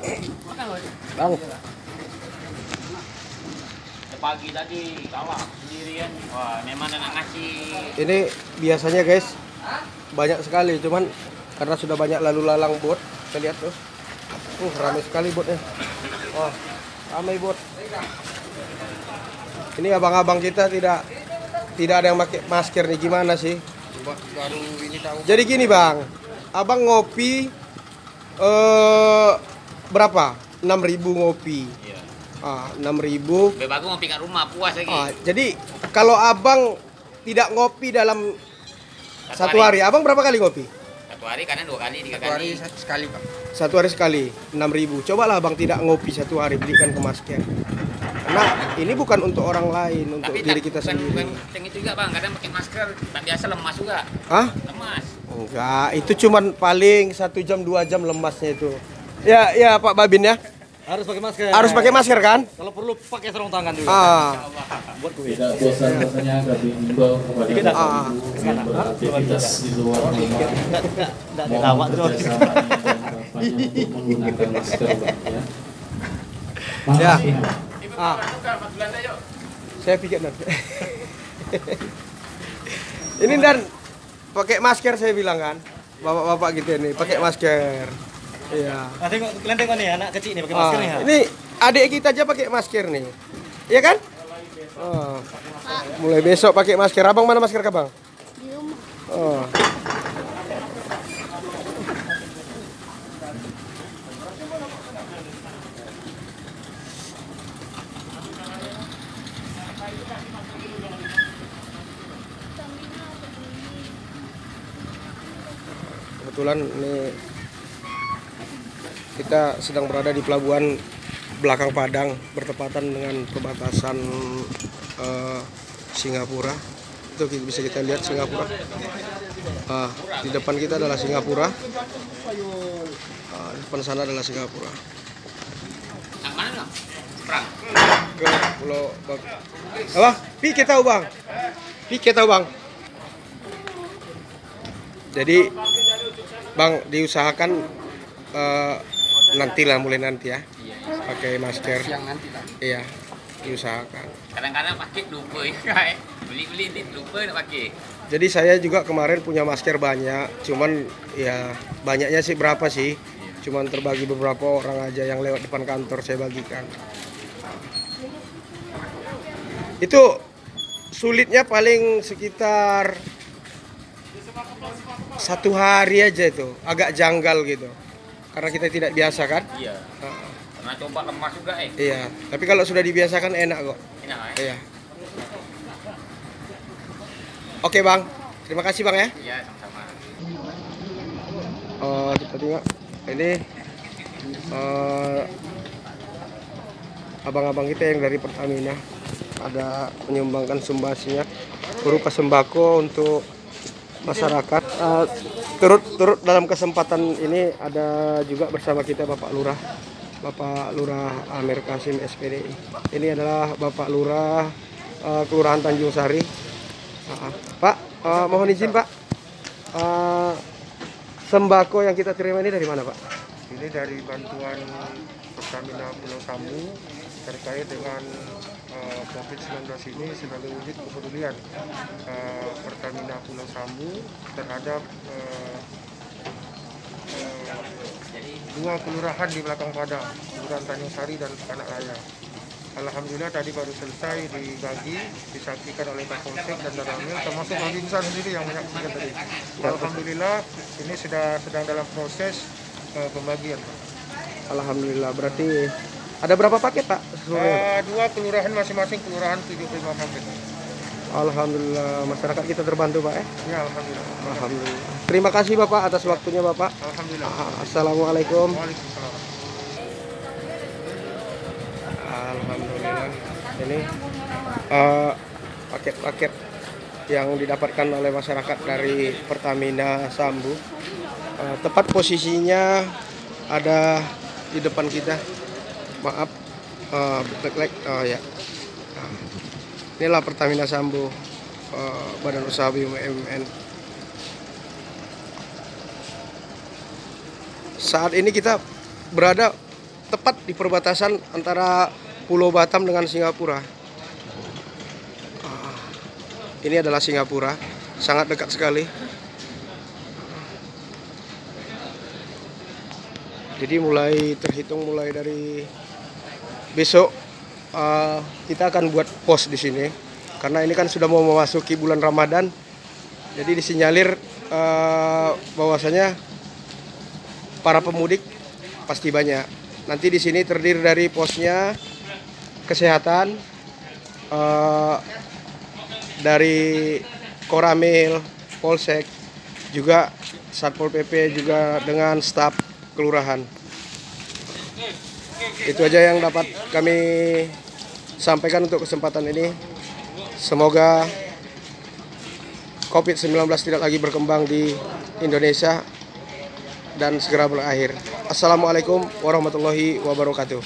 Bang, Pagi tadi kawah sendirian. Wah, memang nak ngasih ini biasanya guys banyak sekali, cuman karena sudah banyak lalu lalang bot, kita lihat tuh. Uh, ramai sekali botnya. Wah, ramai bot. Ini abang-abang kita tidak tidak ada yang pakai masker nih gimana sih? baru ini tahu Jadi gini bang, abang ngopi eh berapa? 6.000 ngopi. Iya. Ah, 6.000 Lebih bagus ngopi kat rumah puas lagi. Ah, jadi kalau abang tidak ngopi dalam satu hari, abang berapa kali ngopi? Satu hari kadang dua kali, tiga satu hari kali. sekali pak Satu hari sekali, 6000 Cobalah abang tidak ngopi satu hari, belikan ke masker. Karena ini bukan untuk orang lain, untuk Tapi diri kita bukan, sendiri. bukan yang itu juga bang, kadang pakai masker tak biasa lemas juga. Hah? Lemas. Enggak, itu cuman paling satu jam dua jam lemasnya itu. Ya, ya Pak Babin ya. Harus pakai masker. Harus pakai masker kan? Kalau perlu pakai sarung tangan juga. Ah, Tidak bosan-bosannya kami himbau kepada Ah. ibu yang beraktivitas di luar rumah Enggak mohon harapannya untuk menggunakan masker ya. Ya. Ah. Saya pikir nanti. ini dan pakai masker saya bilang kan. Bapak-bapak gitu ini pakai masker. Iya. Nah, tengok kalian tengok nih anak kecil nih pakai masker Ah, nih. ini adik kita aja pakai masker nih. Iya kan? Oh. Mulai besok pakai masker. Abang mana masker abang? di rumah Oh. Kebetulan ini kita sedang berada di pelabuhan belakang Padang bertepatan dengan perbatasan eh, Singapura. Itu bisa kita lihat Singapura. Ah, di depan kita adalah Singapura. Di depan sana adalah Singapura. Yang mana bang? Perang. Ke Pulau Bang. Apa? Pi kita bang. Pi kita bang. Jadi bang diusahakan eh, nanti lah mulai nanti ya Iya. pakai masker. siang nanti lah Iya diusahakan. Kadang-kadang pakai lupa ya. Beli-beli ni lupa nak pakai. Jadi saya juga kemarin punya masker banyak, cuman ya banyaknya sih berapa sih? Cuman terbagi beberapa orang aja yang lewat depan kantor saya bagikan. Itu sulitnya paling sekitar satu hari aja itu, agak janggal gitu. Karena kita tidak biasa kan? Iya. Pernah coba lemas juga eh. iya, tapi kalau sudah dibiasakan enak kok. Enak eh. Iya. Oke bang, terima kasih bang ya. Iya, sama-sama. Oh, kita tengok ini eh, abang-abang kita yang dari Pertamina ada menyumbangkan sumbasinya berupa sembako untuk masyarakat. Eh, turut turut dalam kesempatan ini ada juga bersama kita Bapak Lurah, Bapak Lurah Amir Kasim SPDI. Ini adalah Bapak Lurah eh, Kelurahan Tanjung Sari. Ah. Pak, eh, mohon izin Pak. Eh, sembako yang kita terima ini dari mana Pak? Ini dari bantuan Pertamina Pulau Sambu terkait dengan eh, COVID-19 ini sebagai wujud kepedulian eh, Pertamina Pulau Sambu terhadap eh, eh, dua kelurahan di belakang Padang, Kelurahan Tanjung Sari dan Anak Raya. Alhamdulillah tadi baru selesai dibagi, disaksikan oleh Kapolsek dan Daramil, termasuk Babinsa sendiri yang menyaksikan tadi. Alhamdulillah ini sudah sedang dalam proses eh, pembagian. Pak. Alhamdulillah berarti ada berapa paket Pak? Eh, dua kelurahan masing-masing kelurahan 75 paket. Alhamdulillah masyarakat kita terbantu Pak ya. Ya alhamdulillah. Alhamdulillah. Terima kasih Bapak atas waktunya Bapak. Alhamdulillah. Ah, Assalamualaikum. Waalaikumsalam. Alhamdulillah. Ini eh, paket-paket yang didapatkan oleh masyarakat dari Pertamina Sambu. Eh, tepat posisinya ada di depan kita. Maaf, eh, leg Oh ya. Nah, inilah Pertamina Sambu, eh, Badan Usaha BUMN. Saat ini kita berada tepat di perbatasan antara Pulau Batam dengan Singapura. Ah, Ini adalah Singapura, sangat dekat sekali. Jadi mulai terhitung mulai dari besok eh, kita akan buat pos di sini karena ini kan sudah mau memasuki bulan Ramadan. Jadi disinyalir eh, bahwasanya para pemudik pasti banyak. Nanti di sini terdiri dari posnya kesehatan eh, dari Koramil, Polsek, juga Satpol PP juga dengan staf kelurahan. Itu aja yang dapat kami sampaikan untuk kesempatan ini. Semoga COVID-19 tidak lagi berkembang di Indonesia dan segera berakhir. Assalamualaikum warahmatullahi wabarakatuh.